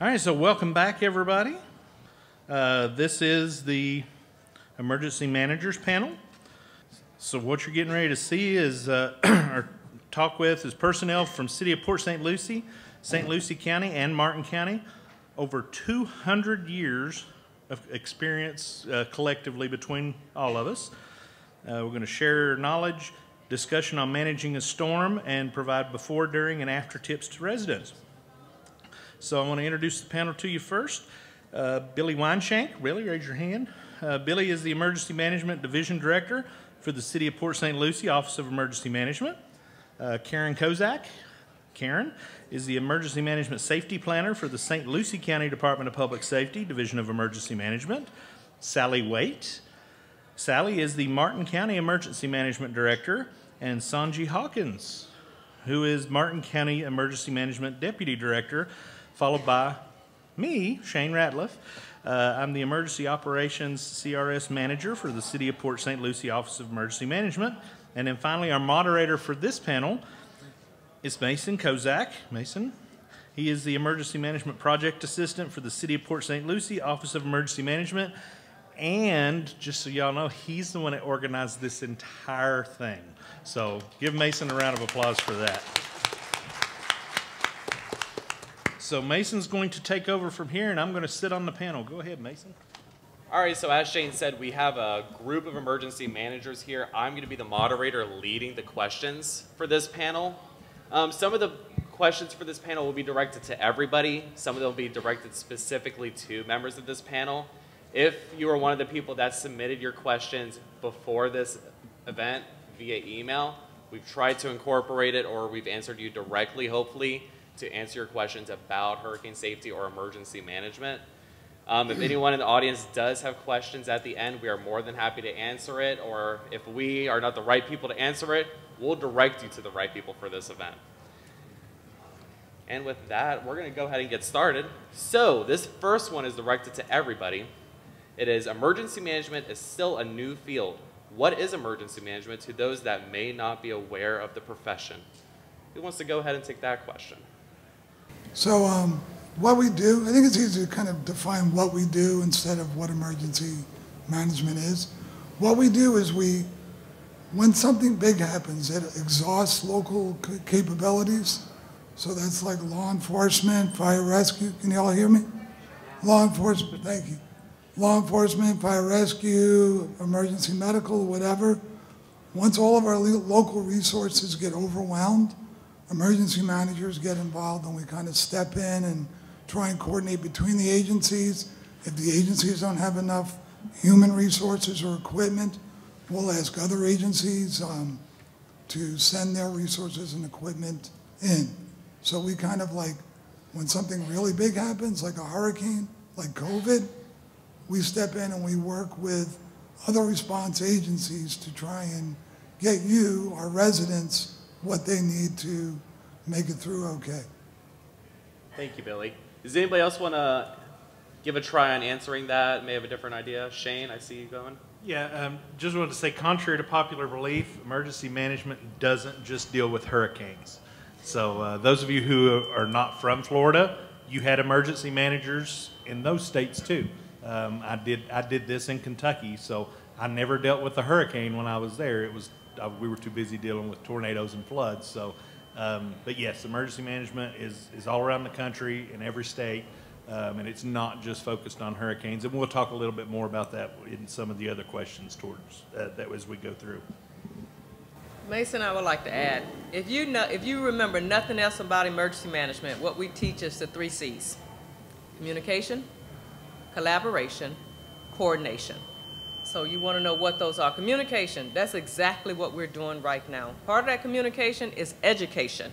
All right, so welcome back, everybody. Uh, this is the Emergency Managers Panel. So what you're getting ready to see is, uh, or talk with, is personnel from City of Port St. Lucie, St. Lucie County, and Martin County. Over 200 years of experience uh, collectively between all of us. Uh, we're going to share knowledge, discussion on managing a storm, and provide before, during, and after tips to residents. So I want to introduce the panel to you first. Uh, Billy Weinshank, really, raise your hand. Uh, Billy is the Emergency Management Division Director for the City of Port St. Lucie Office of Emergency Management. Uh, Karen Kozak, Karen, is the Emergency Management Safety Planner for the St. Lucie County Department of Public Safety Division of Emergency Management. Sally Waite, Sally is the Martin County Emergency Management Director. And Sanji Hawkins, who is Martin County Emergency Management Deputy Director followed by me, Shane Ratliff. Uh, I'm the Emergency Operations CRS Manager for the City of Port St. Lucie Office of Emergency Management. And then finally, our moderator for this panel is Mason Kozak. Mason, he is the Emergency Management Project Assistant for the City of Port St. Lucie Office of Emergency Management. And just so y'all know, he's the one that organized this entire thing. So give Mason a round of applause for that. So Mason's going to take over from here, and I'm going to sit on the panel. Go ahead, Mason. All right, so as Shane said, we have a group of emergency managers here. I'm going to be the moderator leading the questions for this panel. Um, some of the questions for this panel will be directed to everybody. Some of them will be directed specifically to members of this panel. If you are one of the people that submitted your questions before this event via email, we've tried to incorporate it or we've answered you directly, hopefully, to answer your questions about hurricane safety or emergency management. Um, if anyone in the audience does have questions at the end, we are more than happy to answer it, or if we are not the right people to answer it, we'll direct you to the right people for this event. And with that, we're going to go ahead and get started. So, this first one is directed to everybody. It is emergency management is still a new field. What is emergency management to those that may not be aware of the profession? Who wants to go ahead and take that question? So um, what we do, I think it's easy to kind of define what we do instead of what emergency management is. What we do is we, when something big happens, it exhausts local capabilities. So that's like law enforcement, fire rescue. Can you all hear me? Law enforcement, thank you. Law enforcement, fire rescue, emergency medical, whatever. Once all of our local resources get overwhelmed, emergency managers get involved and we kind of step in and try and coordinate between the agencies. If the agencies don't have enough human resources or equipment, we'll ask other agencies um, to send their resources and equipment in. So we kind of like, when something really big happens, like a hurricane, like COVID, we step in and we work with other response agencies to try and get you, our residents, what they need to make it through okay. Thank you, Billy. Does anybody else want to give a try on answering that? May have a different idea. Shane, I see you going. Yeah, um, just wanted to say, contrary to popular belief, emergency management doesn't just deal with hurricanes. So uh, those of you who are not from Florida, you had emergency managers in those states too. Um, I did I did this in Kentucky, so I never dealt with a hurricane when I was there. It was uh, we were too busy dealing with tornadoes and floods. So, um, but yes, emergency management is is all around the country in every state, um, and it's not just focused on hurricanes. And we'll talk a little bit more about that in some of the other questions towards uh, that as we go through. Mason, I would like to add, if you know, if you remember nothing else about emergency management, what we teach is the three C's: communication, collaboration, coordination. So you want to know what those are. Communication, that's exactly what we're doing right now. Part of that communication is education,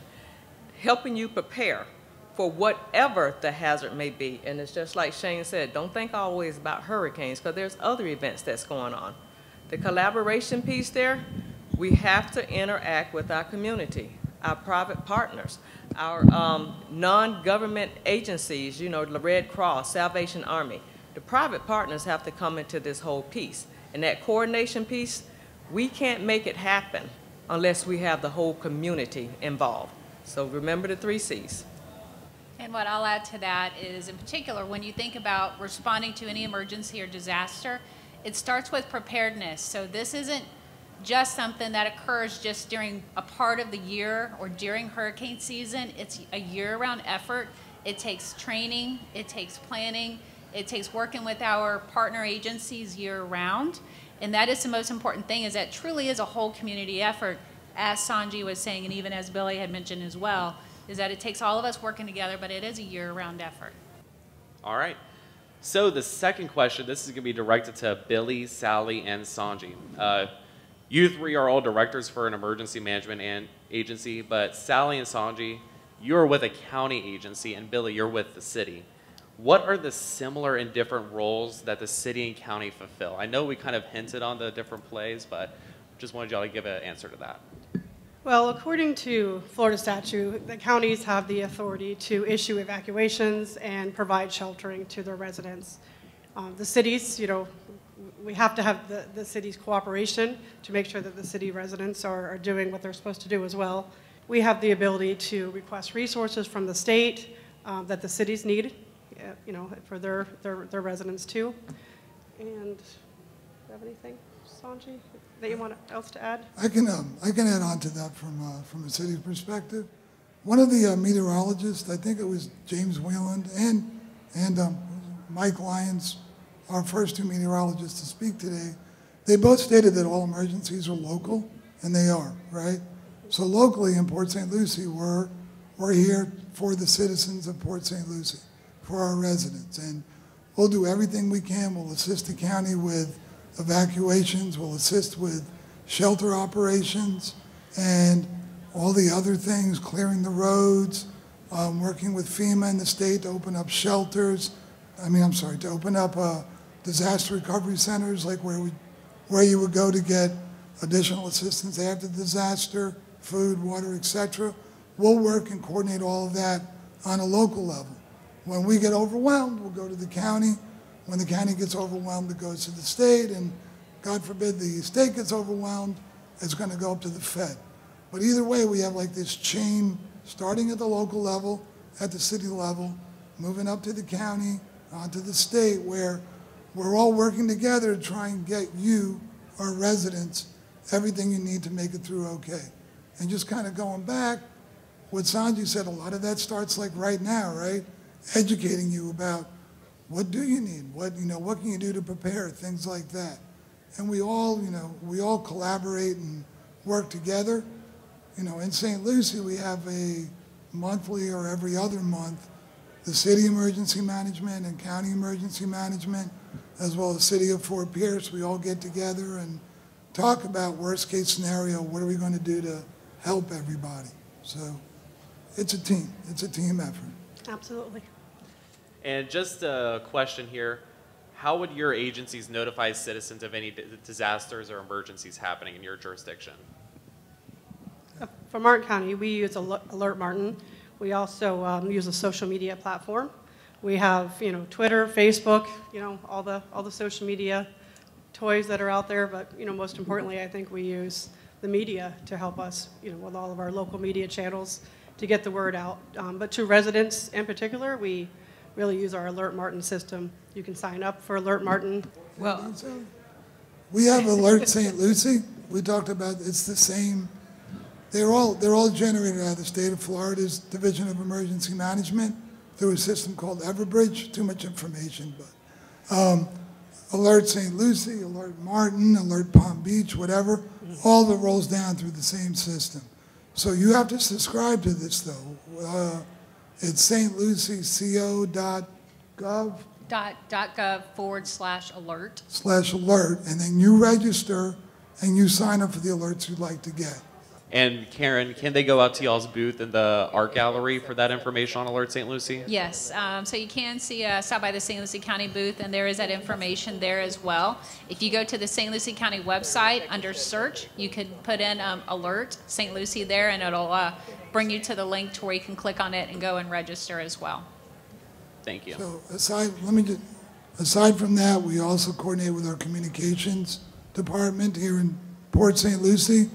helping you prepare for whatever the hazard may be. And it's just like Shane said, don't think always about hurricanes because there's other events that's going on. The collaboration piece there, we have to interact with our community, our private partners, our um, non-government agencies, you know, the Red Cross, Salvation Army. The private partners have to come into this whole piece. And that coordination piece, we can't make it happen unless we have the whole community involved. So remember the three C's. And what I'll add to that is, in particular, when you think about responding to any emergency or disaster, it starts with preparedness. So this isn't just something that occurs just during a part of the year or during hurricane season. It's a year-round effort. It takes training, it takes planning, it takes working with our partner agencies year-round. And that is the most important thing, is that truly is a whole community effort, as Sanji was saying, and even as Billy had mentioned as well, is that it takes all of us working together, but it is a year-round effort. All right. So the second question, this is going to be directed to Billy, Sally, and Sanji. Uh, you three are all directors for an emergency management and agency, but Sally and Sanji, you're with a county agency, and Billy, you're with the city. What are the similar and different roles that the city and county fulfill? I know we kind of hinted on the different plays, but just wanted y'all to give an answer to that. Well, according to Florida statute, the counties have the authority to issue evacuations and provide sheltering to their residents. Um, the cities, you know, we have to have the, the city's cooperation to make sure that the city residents are, are doing what they're supposed to do as well. We have the ability to request resources from the state um, that the cities need, you know, for their, their, their residents too. And, do you have anything, Sanji, that you want else to add? I can, um, I can add on to that from, uh, from a city perspective. One of the uh, meteorologists, I think it was James Wieland and, and um, Mike Lyons, our first two meteorologists to speak today, they both stated that all emergencies are local, and they are, right? So locally in Port St. Lucie, we're, we're here for the citizens of Port St. Lucie, for our residents. And we'll do everything we can. We'll assist the county with evacuations, we'll assist with shelter operations, and all the other things, clearing the roads, um, working with FEMA and the state to open up shelters. I mean, I'm sorry, to open up uh, disaster recovery centers, like where we, where you would go to get additional assistance after the disaster, food, water, etc. We'll work and coordinate all of that on a local level. When we get overwhelmed, we'll go to the county. When the county gets overwhelmed, it goes to the state, and God forbid the state gets overwhelmed, it's going to go up to the Fed. But either way, we have like this chain starting at the local level, at the city level, moving up to the county, onto the state, where we're all working together to try and get you, our residents, everything you need to make it through okay. And just kind of going back, what Sanji said, a lot of that starts like right now, right? Educating you about what do you need? What, you know, what can you do to prepare? Things like that. And we all, you know, we all collaborate and work together. You know, in St. Lucie, we have a monthly or every other month, the city emergency management and county emergency management, as well as city of Fort Pierce, we all get together and talk about worst case scenario, what are we going to do to help everybody? So it's a team, it's a team effort. Absolutely. And just a question here. How would your agencies notify citizens of any disasters or emergencies happening in your jurisdiction? For Martin County, we use Alert Martin. We also um, use a social media platform. We have, you know, Twitter, Facebook, you know, all the, all the social media toys that are out there, but, you know, most importantly, I think we use the media to help us, you know, with all of our local media channels to get the word out. Um, But to residents in particular, we really use our Alert Martin system. You can sign up for Alert Martin. Well, We have Alert St. Lucie. We talked about, it's the same. They're all, they're all generated out of the state of Florida's Division of Emergency Management through a system called Everbridge. Too much information, but um, Alert St. Lucie, Alert Martin, Alert Palm Beach, whatever, all that rolls down through the same system. So you have to subscribe to this though. Uh, it's stlucieco.gov Dot, dot gov forward slash alert. slash alert, and then you register and you sign up for the alerts you'd like to get. And Karen, can they go out to y'all's booth in the art gallery for that information on Alert St. Lucie? Yes, um, so you can see uh, stop by the St. Lucie County booth, and there is that information there as well. If you go to the St. Lucie County website under search, you could put in um, alert St. Lucie there, and it'll uh, bring you to the link to where you can click on it and go and register as well. Thank you. So aside, let me just, aside from that, we also coordinate with our communications department here in Port St. Lucie.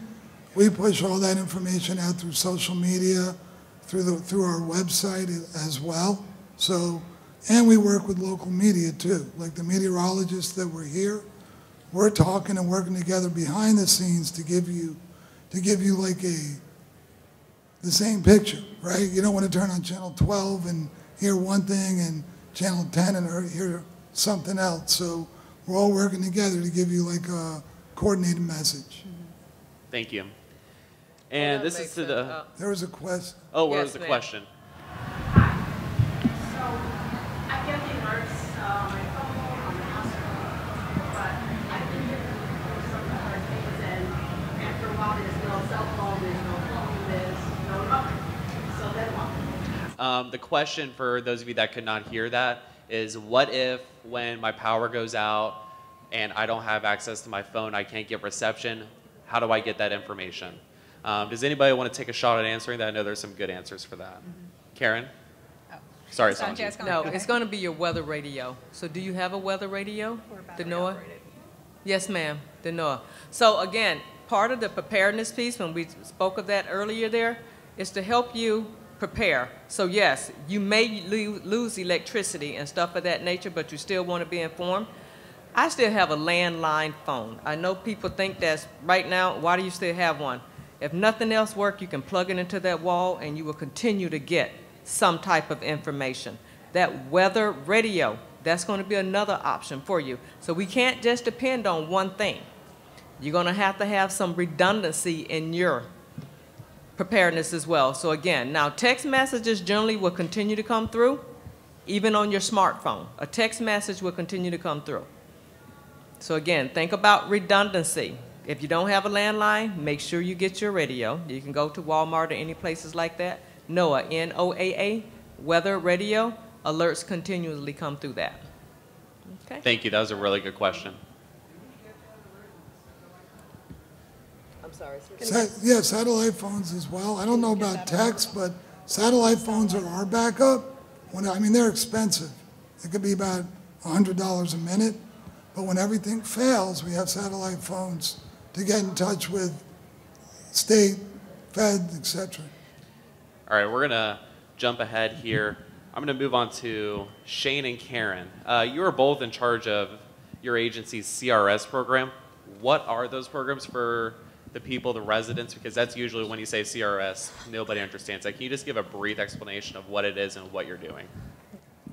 We push all that information out through social media, through the, through our website as well. So, and we work with local media too, like the meteorologists that were here. We're talking and working together behind the scenes to give you, to give you like a, the same picture, right? You don't want to turn on channel 12 and hear one thing and channel 10 and hear something else. So we're all working together to give you like a coordinated message. Thank you. And Hold this is to Mason. the, Uh, There was a question. oh, what Yes, was the ma'am. question? So I get the alerts uh, on my phone, on the house phone, but I didn't get the some of the hurricanes and after a while there's no cell phone, there's no phone, there's no nothing. So then what? Um, the question for those of you that could not hear that is what if when my power goes out and I don't have access to my phone, I can't get reception? How do I get that information? Um, does anybody want to take a shot at answering that? I know there's some good answers for that. Karen? Sorry, Sanji. No, going. it's going to be your weather radio. So do you have a weather radio? the NOAA? Yes, ma'am, the NOAA. So again, part of the preparedness piece, when we spoke of that earlier there, is to help you prepare. So yes, you may lo- lose electricity and stuff of that nature, but you still want to be informed. I still have a landline phone. I know people think that's, right now, why do you still have one? If nothing else works, you can plug it into that wall and you will continue to get some type of information. That weather radio, that's going to be another option for you. So we can't just depend on one thing. You're going to have to have some redundancy in your preparedness as well. So again, now text messages generally will continue to come through, even on your smartphone. A text message will continue to come through. So again, think about redundancy. If you don't have a landline, make sure you get your radio. You can go to Walmart or any places like that. NOAA, N-O-A-A, weather radio, alerts continuously come through that. Okay? Thank you. That was a really good question. I'm sorry. Sa- Yeah, satellite phones as well. I don't know about text, but satellite phones are our backup. When, I mean, they're expensive. It could be about $100 a minute. But when everything fails, we have satellite phones to get in touch with state, fed, etc. All right, we're going to jump ahead here. I'm going to move on to Shane and Karen. Uh, you are both in charge of your agency's CRS program. What are those programs for the people, the residents? Because that's usually when you say CRS, nobody understands that. Can you just give a brief explanation of what it is and what you're doing?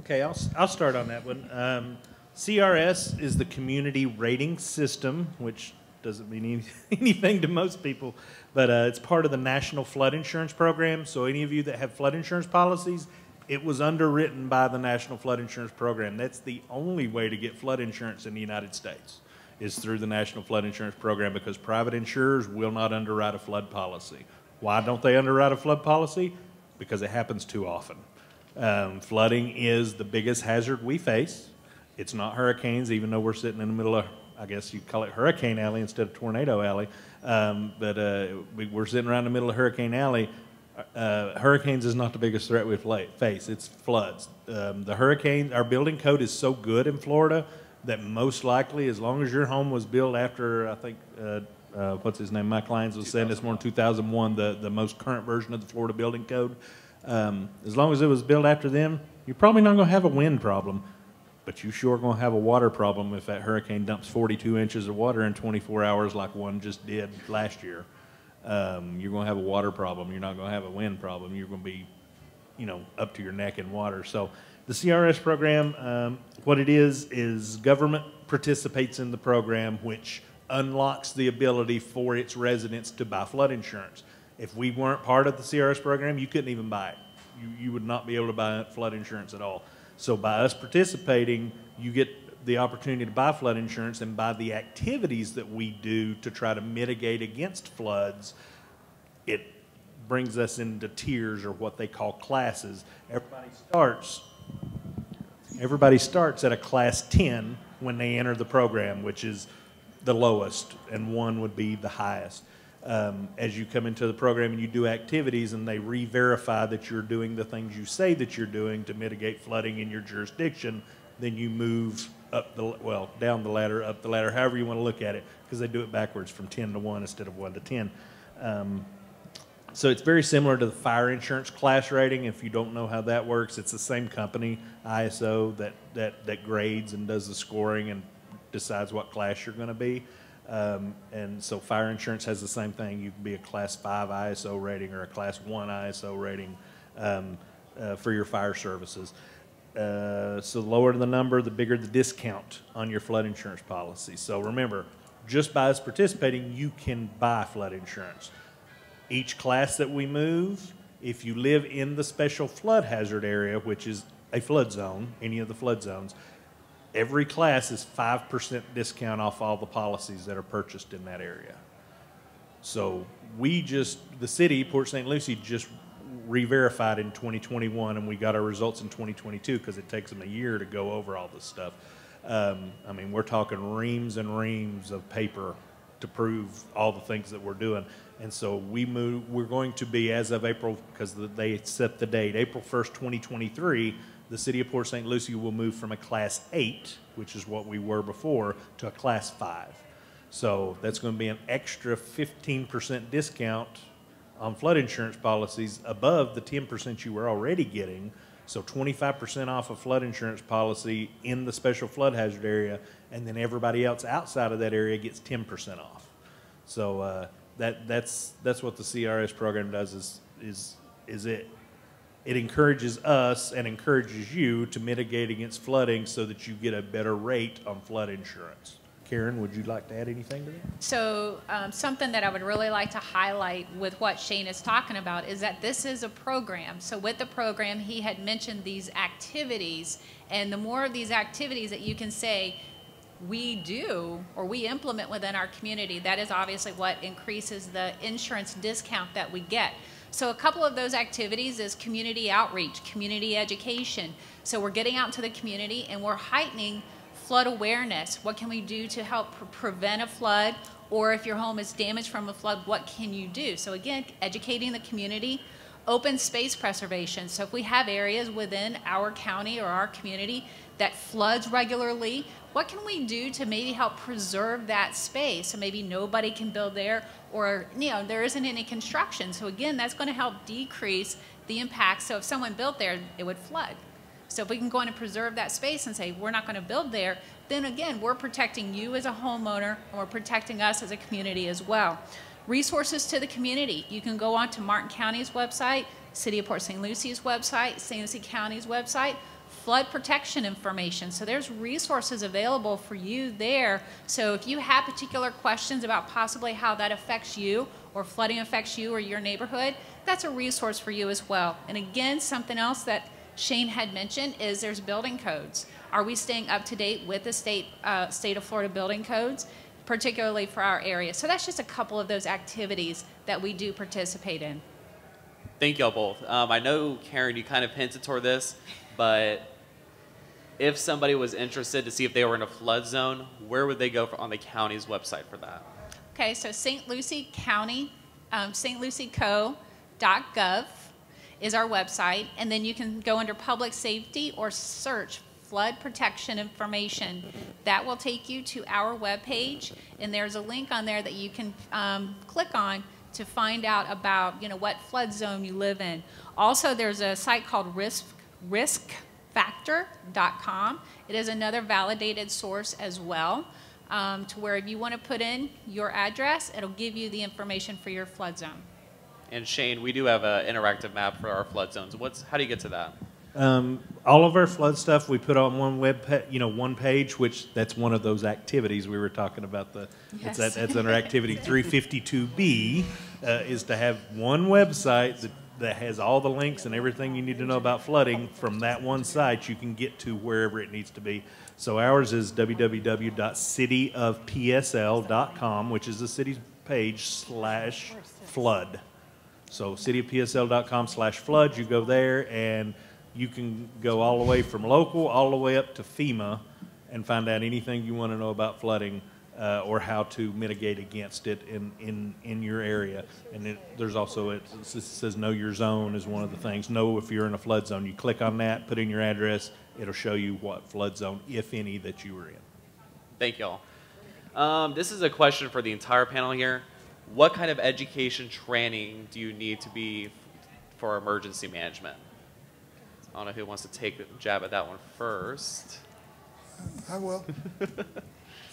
Okay, I'll, I'll start on that one. Um, CRS is the community rating system, which doesn't mean any- anything to most people, but uh, it's part of the National Flood Insurance Program. So, any of you that have flood insurance policies, it was underwritten by the National Flood Insurance Program. That's the only way to get flood insurance in the United States is through the National Flood Insurance Program because private insurers will not underwrite a flood policy. Why don't they underwrite a flood policy? Because it happens too often. Um, flooding is the biggest hazard we face. It's not hurricanes, even though we're sitting in the middle of, I guess you call it Hurricane Alley instead of Tornado Alley. Um, but uh, we, we're sitting around the middle of Hurricane Alley. Uh, hurricanes is not the biggest threat we face. It's floods. Um, the hurricane, our building code is so good in Florida that most likely, as long as your home was built after, I think, uh, uh, what's his name, Mike Lyons was saying this morning, 2001, the, the most current version of the Florida building code. Um, as long as it was built after them, you're probably not going to have a wind problem, but you sure going to have a water problem if that hurricane dumps 42 inches of water in 24 hours like one just did last year. Um, you're going to have a water problem. You're not going to have a wind problem. You're going to be you know, up to your neck in water. So the CRS program, um, what it is, is government participates in the program, which unlocks the ability for its residents to buy flood insurance. If we weren't part of the CRS program, you couldn't even buy it. You, you would not be able to buy flood insurance at all. So by us participating, you get the opportunity to buy flood insurance and by the activities that we do to try to mitigate against floods, it brings us into tiers or what they call classes. Everybody starts everybody starts at a class 10 when they enter the program, which is the lowest, and one would be the highest. Um, as you come into the program and you do activities and they re-verify that you're doing the things you say that you're doing to mitigate flooding in your jurisdiction, then you move up the, well, down the ladder, up the ladder, however you want to look at it, because they do it backwards from 10 to 1 instead of 1 to 10. Um, So it's very similar to the fire insurance class rating. If you don't know how that works, it's the same company, ISO, that, that, that grades and does the scoring and decides what class you're going to be. Um, and so fire insurance has the same thing. You can be a class five ISO rating or a class one ISO rating um, uh, for your fire services. Uh, so the lower the number, the bigger the discount on your flood insurance policy. So remember, just by us participating, you can buy flood insurance. Each class that we move, if you live in the special flood hazard area, which is a flood zone, any of the flood zones, every class is 5% discount off all the policies that are purchased in that area. So we just, the city, Port St. Lucie, just re-verified in 2021, and we got our results in 2022 because it takes them a year to go over all this stuff. Um, I mean, we're talking reams and reams of paper to prove all the things that we're doing. And so we move, we're going to be, as of April, because they set the date, April 1st, 2023, the city of Port St. Lucie will move from a class eight, which is what we were before, to a class five. So that's going to be an extra 15% discount on flood insurance policies above the 10% you were already getting. So 25% off a flood insurance policy in the special flood hazard area, and then everybody else outside of that area gets 10% off. So uh, that that's that's what the CRS program does is is is it it encourages us and encourages you to mitigate against flooding so that you get a better rate on flood insurance. Karen, would you like to add anything to that? So, um, something that I would really like to highlight with what Shane is talking about is that this is a program. So, with the program, he had mentioned these activities, and the more of these activities that you can say, we do or we implement within our community, that is obviously what increases the insurance discount that we get. So a couple of those activities is community outreach, community education. So we're getting out into the community and we're heightening flood awareness. What can we do to help pre prevent a flood? Or if your home is damaged from a flood, what can you do? So again, educating the community, open space preservation. So if we have areas within our county or our community that floods regularly, what can we do to maybe help preserve that space? So maybe nobody can build there or, you know, there isn't any construction. So again, that's going to help decrease the impact. So if someone built there, it would flood. So if we can go in and preserve that space and say, we're not going to build there, then again, we're protecting you as a homeowner and we're protecting us as a community as well. Resources to the community. You can go on to Martin County's website, City of Port St. Lucie's website, St. Lucie County's website, flood protection information. So there's resources available for you there. So if you have particular questions about possibly how that affects you or flooding affects you or your neighborhood, that's a resource for you as well. And again, something else that Shane had mentioned is there's building codes. Are we staying up to date with the state, uh, state of Florida building codes, particularly for our area? So that's just a couple of those activities that we do participate in. Thank y'all both. Um, I know, Karen, you kind of hinted toward this, but if somebody was interested to see if they were in a flood zone, where would they go for, on the county's website for that? Okay, so St. Lucie County, um, stlucieco.gov is our website, and then you can go under public safety or search flood protection information. That will take you to our webpage, and there's a link on there that you can um, click on to find out about you know what flood zone you live in. Also, there's a site called risk riskfactor.com. It is another validated source as well. Um, to where if you want to put in your address, it'll give you the information for your flood zone. And Shane, we do have an interactive map for our flood zones. What's how do you get to that? Um, all of our flood stuff we put on one web, you know, one page, which that's one of those activities we were talking about. The Yes. that, that's under activity 352B uh, is to have one website that, that has all the links and everything you need to know about flooding. From that one site, you can get to wherever it needs to be. So ours is www.cityofpsl.com, which is the city's page slash flood. So cityofpsl.com slash flood, you go there and you can go all the way from local all the way up to FEMA and find out anything you want to know about flooding uh, or how to mitigate against it in, in, in your area. And it, there's also, it says know your zone is one of the things. Know if you're in a flood zone. You click on that, put in your address, it'll show you what flood zone, if any, that you were in. Thank y'all. Um, this is a question for the entire panel here. what kind of education training do you need to be for emergency management? I don't know who wants to take a jab at that one first. I will.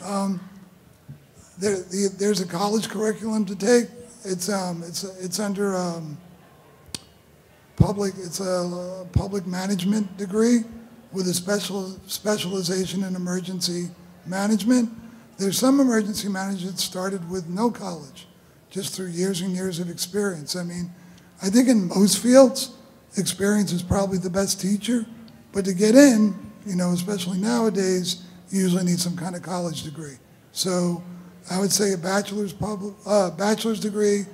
Um, There, the- there's a college curriculum to take. It's, um, it's, it's under, um, public, it's a public management degree with a special, specialization in emergency management. There's some emergency managers that started with no college, just through years and years of experience. I mean, I think in most fields, experience is probably the best teacher, but to get in, you know, especially nowadays, you usually need some kind of college degree. So I would say a bachelor's public, uh, bachelor's degree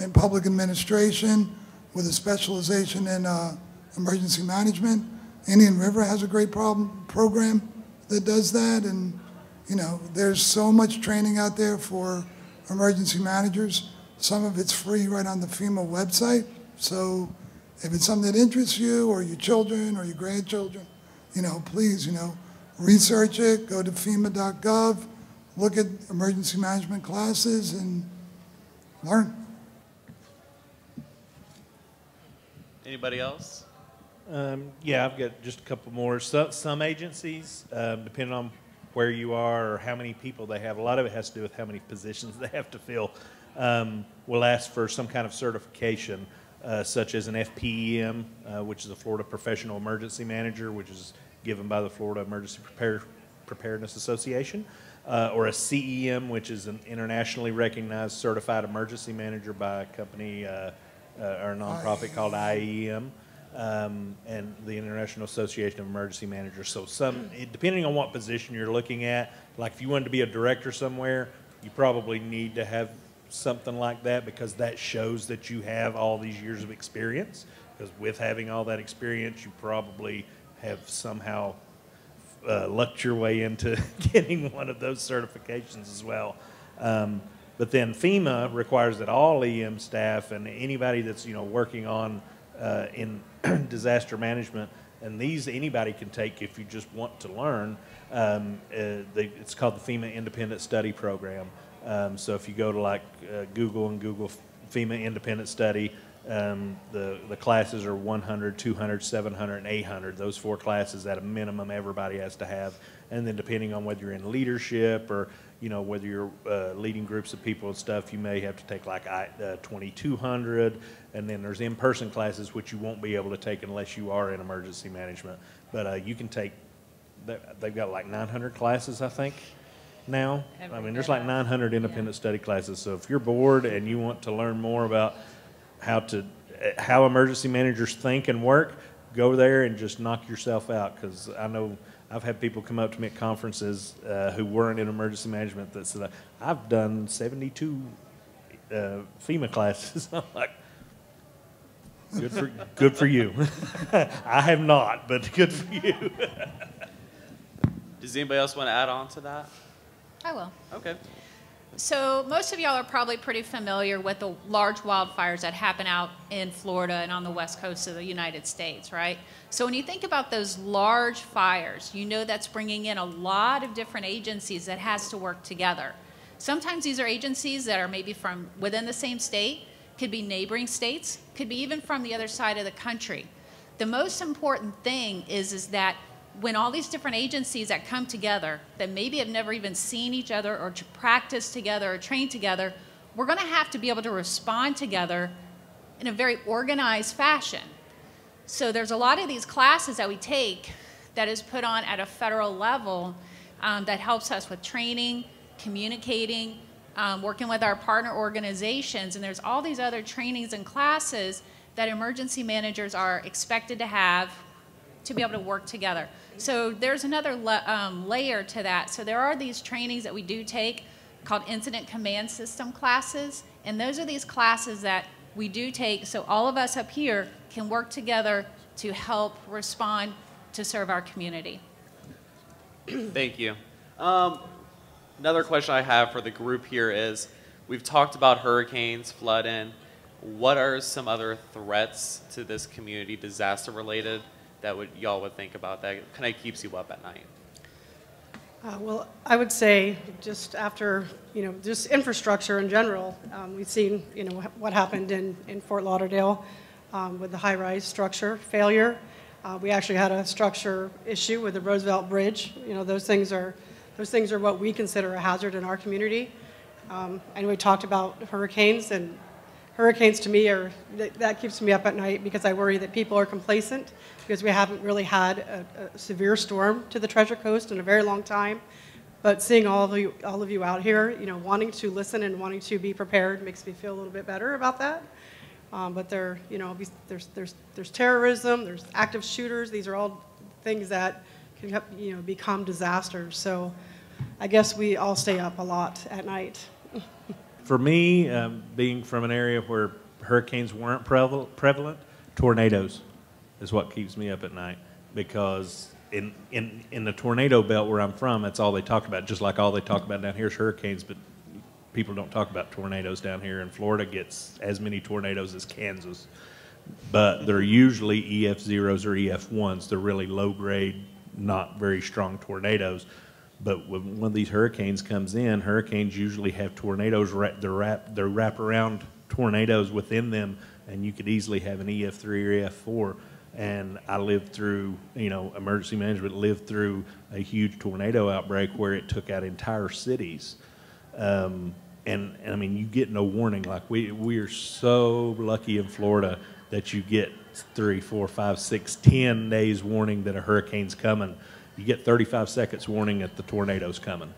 in public administration with a specialization in uh, emergency management. Indian River has a great problem, program that does that, and you know, there's so much training out there for emergency managers. Some of it's free right on the FEMA website. So if it's something that interests you or your children or your grandchildren, you know, please, you know, research it, go to FEMA.gov, look at emergency management classes and learn. Anybody else? Um, yeah, I've got just a couple more. So, some agencies, um, depending on where you are or how many people they have, a lot of it has to do with how many positions they have to fill, um, will ask for some kind of certification, uh, such as an FPEM, uh, which is a Florida Professional Emergency Manager, which is given by the Florida Emergency Prepare, Preparedness Association, uh, or a CEM, which is an internationally recognized certified emergency manager by a company uh, uh, or a nonprofit called IEM um, and the International Association of Emergency Managers. So some, depending on what position you're looking at, like if you wanted to be a director somewhere, you probably need to have something like that because that shows that you have all these years of experience. Because with having all that experience, you probably have somehow uh, lucked your way into getting one of those certifications as well. Um, but then FEMA requires that all EM staff and anybody that's you know working on uh, in disaster management, and these anybody can take if you just want to learn. Um, uh, they, it's called the FEMA Independent Study Program. Um, so if you go to like uh, Google and Google FEMA Independent Study, um, the, the classes are 100, 200, 700, and 800. Those four classes at a minimum everybody has to have. And then depending on whether you're in leadership or, you know, whether you're uh, leading groups of people and stuff, you may have to take like I, uh, 2200. And then there's in-person classes, which you won't be able to take unless you are in emergency management. But uh, you can take, they- they've got like 900 classes, I think, now. I mean, there's like 900 independent study classes. So if you're bored and you want to learn more about how to uh, how emergency managers think and work, go there and just knock yourself out. Because I know I've had people come up to me at conferences uh, who weren't in emergency management that said, "I've done 72 uh, FEMA classes." I'm like, good for good for you. I have not, but good for you. Does anybody else want to add on to that? I will. Okay. So most of y'all are probably pretty familiar with the large wildfires that happen out in Florida and on the west coast of the United States, right? So when you think about those large fires, you know that's bringing in a lot of different agencies that has to work together. Sometimes these are agencies that are maybe from within the same state, could be neighboring states, could be even from the other side of the country. The most important thing is, is that when all these different agencies that come together that maybe have never even seen each other or to practice together or train together, we're going to have to be able to respond together in a very organized fashion. So there's a lot of these classes that we take that is put on at a federal level um, that helps us with training, communicating, um, working with our partner organizations, and there's all these other trainings and classes that emergency managers are expected to have to be able to work together. So there's another um, layer to that. So there are these trainings that we do take called incident command system classes, and those are these classes that we do take so all of us up here can work together to help respond to serve our community. Thank you. Um, another question I have for the group here is we've talked about hurricanes, flooding. What are some other threats to this community, disaster related, that would y'all would think about that kind of keeps you up at night? Uh, Well, I would say, just after, you know, just infrastructure in general, um, we've seen, you know, what happened in, in Fort Lauderdale um, with the high-rise structure failure. Uh, We actually had a structure issue with the Roosevelt Bridge. You know, those things are, those things are what we consider a hazard in our community. Um, And we talked about hurricanes, and hurricanes to me are, that, keeps me up at night because I worry that people are complacent because we haven't really had a, a severe storm to the Treasure Coast in a very long time. But seeing all of you, all of you out here, you know, wanting to listen and wanting to be prepared makes me feel a little bit better about that. Um, but there, you know, there's, there's, there's terrorism, there's active shooters. These are all things that can, you know, become disasters. So I guess we all stay up a lot at night. For me, um, being from an area where hurricanes weren't prevalent, tornadoes is what keeps me up at night because in, in, in the tornado belt where I'm from, that's all they talk about. Just like all they talk about down here is hurricanes, but people don't talk about tornadoes down here. And Florida gets as many tornadoes as Kansas, but they're usually EF zeros or EF ones. They're really low grade, not very strong tornadoes. But when one of these hurricanes comes in, hurricanes usually have tornadoes. They're wrap, they're wrap around tornadoes within them, and you could easily have an EF three or EF four. And I lived through, you know, emergency management lived through a huge tornado outbreak where it took out entire cities. Um, and, and I mean, you get no warning. Like we we are so lucky in Florida that you get three, four, five, six, ten days warning that a hurricane's coming. You get 35 seconds warning that the tornado's coming.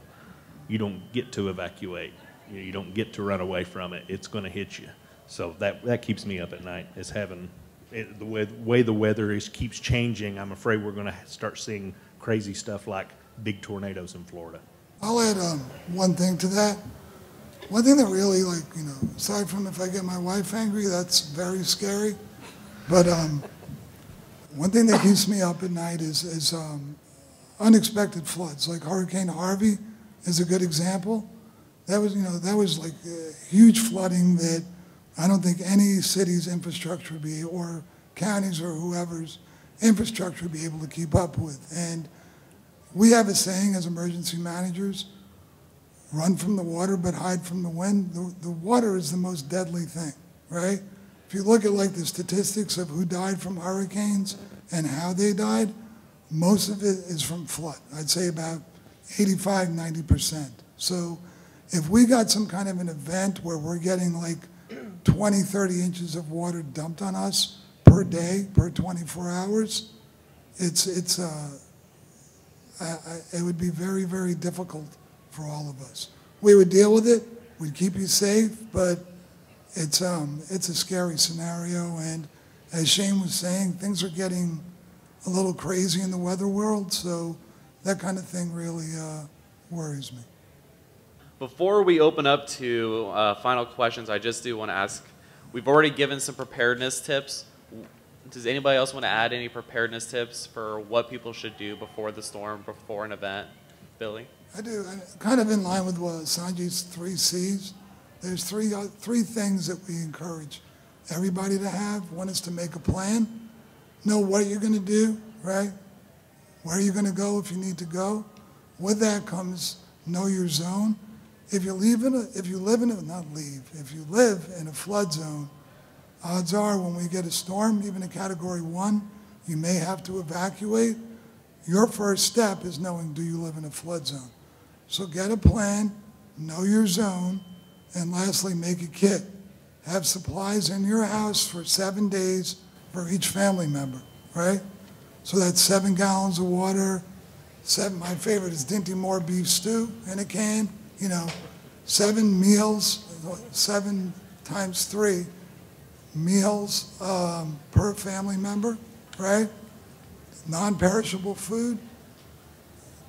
You don't get to evacuate. You, don't get to run away from it. It's going to hit you. So that that keeps me up at night. Is having it, the way, way the weather is keeps changing. I'm afraid we're going to start seeing crazy stuff like big tornadoes in Florida. I'll add um, one thing to that. One thing that really, like, you know, aside from if I get my wife angry, that's very scary. But um, one thing that keeps me up at night is, is um, unexpected floods. Like Hurricane Harvey is a good example. That was, you know, that was like huge flooding that I don't think any city's infrastructure would be, or counties or whoever's infrastructure would be able to keep up with. And we have a saying as emergency managers run from the water but hide from the wind. The, the water is the most deadly thing, right? If you look at like the statistics of who died from hurricanes and how they died, most of it is from flood. I'd say about 85, 90%. So if we got some kind of an event where we're getting like 20, 30 inches of water dumped on us per day, per 24 hours, it's, it's, uh, I, I, it would be very, very difficult for all of us. We would deal with it. We'd keep you safe, but it's um, it's a scary scenario. And as Shane was saying, things are getting a little crazy in the weather world. So that kind of thing really uh, worries me. Before we open up to uh, final questions, I just do want to ask we've already given some preparedness tips. Does anybody else want to add any preparedness tips for what people should do before the storm, before an event? Billy? I do. I- Kind of in line with what Sanjay's three C's. There's three, uh, three things that we encourage everybody to have. One is to make a plan, know what you're going to do, right? Where are you're going to go if you need to go. With that comes know your zone. If you live in a, if you live in a, not leave, if you live in a flood zone, odds are when we get a storm, even a category one, you may have to evacuate. Your first step is knowing do you live in a flood zone? So get a plan, know your zone, and lastly, make a kit. Have supplies in your house for seven days for each family member, right? So that's seven gallons of water. Seven, my favorite is Dinty Moore beef stew in a can. You know, seven meals, seven times three meals um, per family member, right? non-perishable food,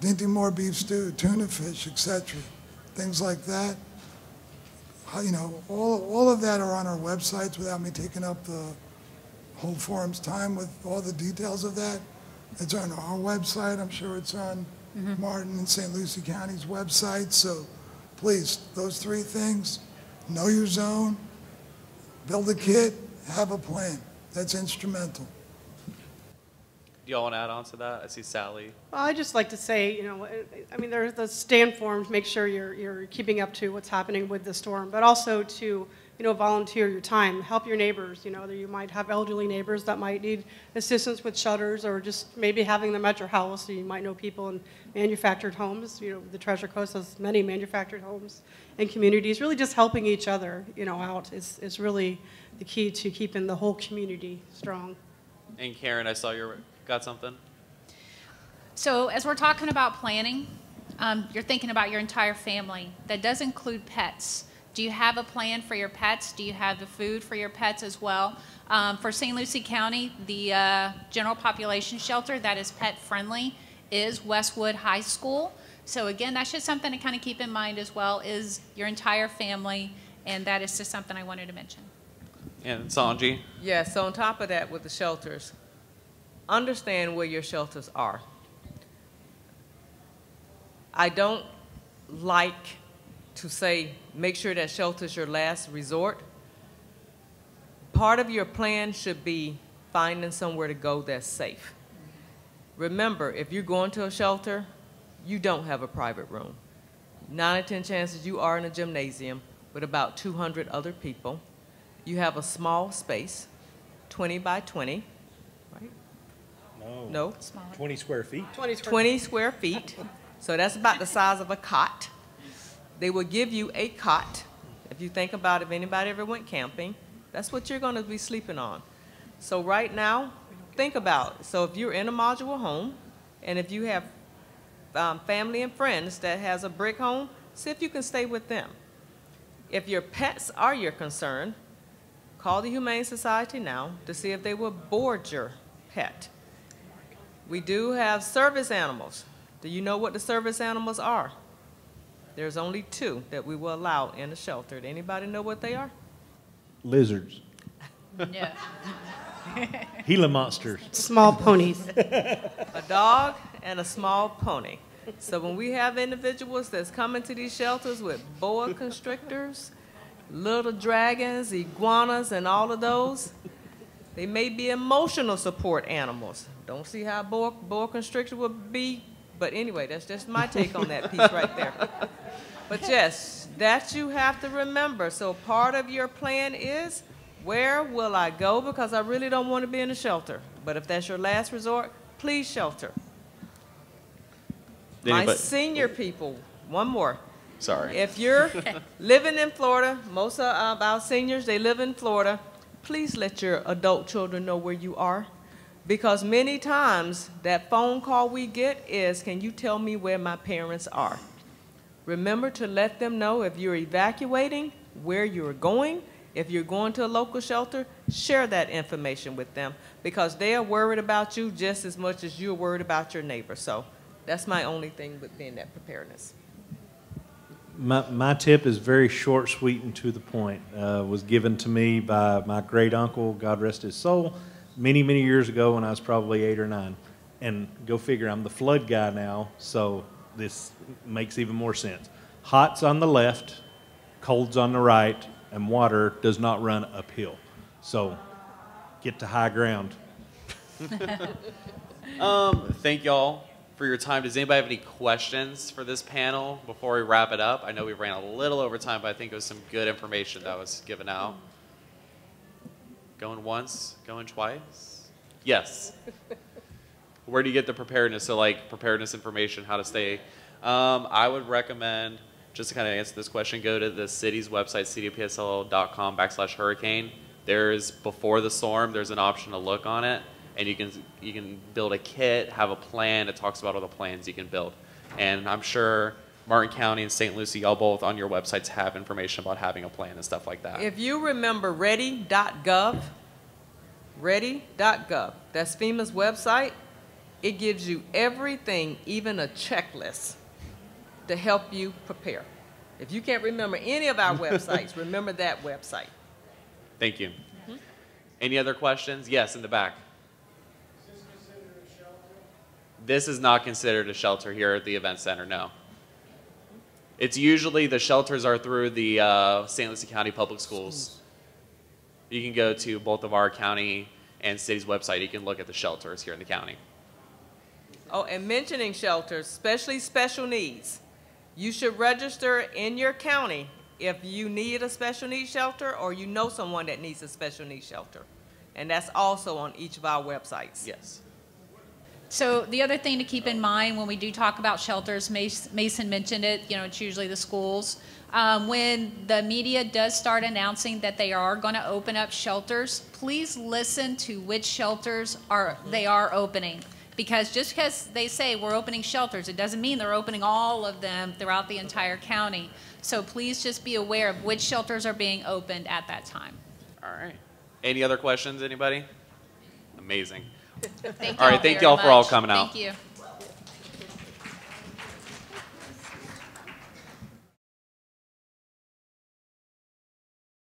Dinty Moore beef stew, tuna fish, etc. Things like that. You know, all, all of that are on our websites without me taking up the whole forum's time with all the details of that. It's on our website. I'm sure it's on mm-hmm. Martin and St. Lucie County's website. So please, those three things, know your zone, build a kit, have a plan. That's instrumental. Do Do y'all want to add on to that? I see Sally. Well, I just like to say, you know, I mean, there's the stand forms. make sure you're, you're keeping up to what's happening with the storm, but also to, you know, volunteer your time, help your neighbors. You know, you might have elderly neighbors that might need assistance with shutters or just maybe having them at your house. So You might know people in manufactured homes. You know, the Treasure Coast has many manufactured homes and communities. Really, just helping each other, you know, out is, is really the key to keeping the whole community strong. And Karen, I saw you got something. So as we're talking about planning, um, you're thinking about your entire family. That does include pets. Do you have a plan for your pets? Do you have the food for your pets as well? Um, for St. Lucie County, the uh, general population shelter that is pet friendly is Westwood High School. So again, that's just something to kind of keep in mind as well is your entire family, and that is just something I wanted to mention. And Sanji. Yes, so on top of that with the shelters, understand where your shelters are. I don't like to say make sure that shelter's your last resort. Part of your plan should be finding somewhere to go that's safe. Remember, if you're going to a shelter, you don't have a private room. Nine out of ten chances you are in a gymnasium with about 200 other people. You have a small space, 20 by 20, right? No. No? Smaller. 20 square feet. 20 square 20 square feet. So that's about the size of a cot. They will give you a cot. If you think about if anybody ever went camping, that's what you're going to be sleeping on. So right now, think about. So if you're in a modular home, and if you have um, family and friends that has a brick home, see if you can stay with them. If your pets are your concern, call the Humane Society now to see if they will board your pet. We do have service animals. Do you know what the service animals are? There's only two that we will allow in the shelter. Does Anybody know what they are? Lizards. No. Gila monsters. Small ponies. A dog and a small pony. So when we have individuals that's coming to these shelters with boa constrictors, little dragons, iguanas, and all of those, they may be emotional support animals. Don't see how boa, boa constrictor would be, but anyway, that's just my take on that piece right there. But yes, that you have to remember. So part of your plan is where will I go because I really don't want to be in a shelter. But if that's your last resort, please shelter. My senior people, one more. Sorry. If you're living in Florida, most of our seniors, they live in Florida, please let your adult children know where you are. Because many times that phone call we get is, can you tell me where my parents are? Remember to let them know if you're evacuating, where you're going. If you're going to a local shelter, share that information with them because they are worried about you just as much as you're worried about your neighbor. So that's my only thing with being that preparedness. My, my tip is very short, sweet, and to the point. Uh, was given to me by my great uncle, God rest his soul, many, many years ago when I was probably eight or nine. And go figure, I'm the flood guy now, so this makes even more sense. Hot's on the left, cold's on the right, and water does not run uphill. So get to high ground. Um, thank y'all for your time. Does anybody have any questions for this panel before we wrap it up? I know we ran a little over time, but I think it was some good information that was given out. Going once, going twice? Yes. Where do you get the preparedness? So, like preparedness information, how to stay. Um, I would recommend, just to kind of answer this question, go to the city's website, cityofpsl.com backslash hurricane. There's before the storm. There's an option to look on it, and you can you can build a kit, have a plan. It talks about all the plans you can build, and I'm sure Martin County and St. Lucie, y'all both on your websites have information about having a plan and stuff like that. If you remember ready.gov, ready.gov, that's FEMA's website, it gives you everything, even a checklist to help you prepare. If you can't remember any of our websites, remember that website. Thank you. Mm-hmm. Any other questions? Yes, in the back. This is not considered a shelter here at the event center, no. It's usually the shelters are through the uh, St. Lucie County Public Schools. You can go to both of our county and city's website. You can look at the shelters here in the county. Oh, and mentioning shelters, especially special needs, you should register in your county if you need a special needs shelter or you know someone that needs a special needs shelter. And that's also on each of our websites. Yes. So the other thing to keep in mind when we do talk about shelters, Mason mentioned it, you know, it's usually the schools. Um, when the media does start announcing that they are going to open up shelters, please listen to which shelters are they are opening. Because just because they say we're opening shelters, it doesn't mean they're opening all of them throughout the entire county. So please just be aware of which shelters are being opened at that time. All right. Any other questions, anybody? Amazing. Thank All right, thank y'all for all coming out. Thank you.